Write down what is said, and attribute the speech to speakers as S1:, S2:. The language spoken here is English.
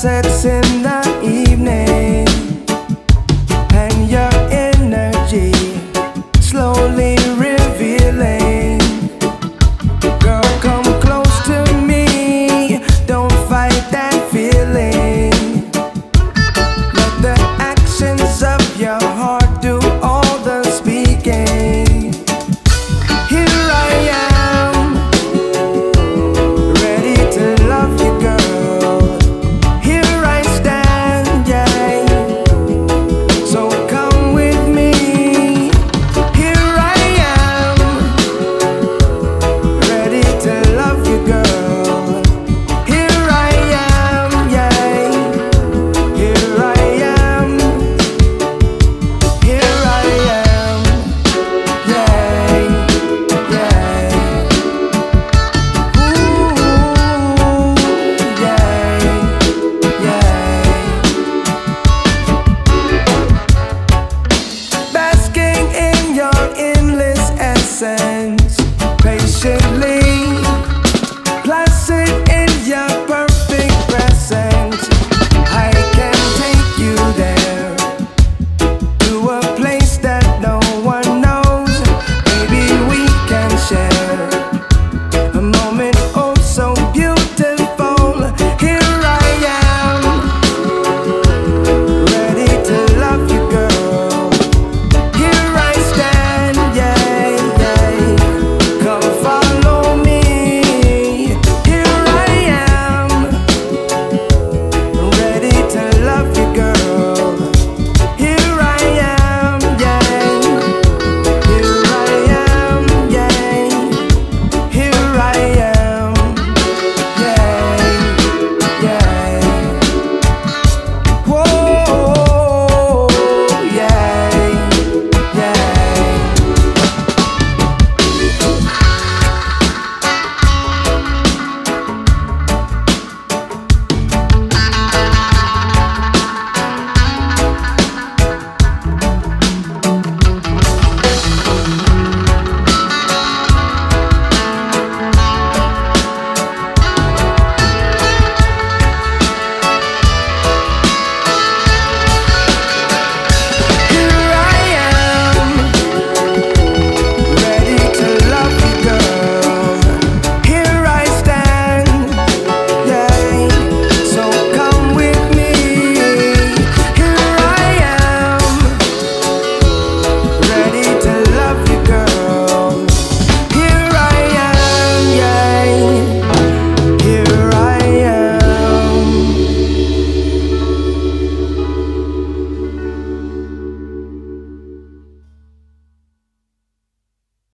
S1: Sets in the hacerle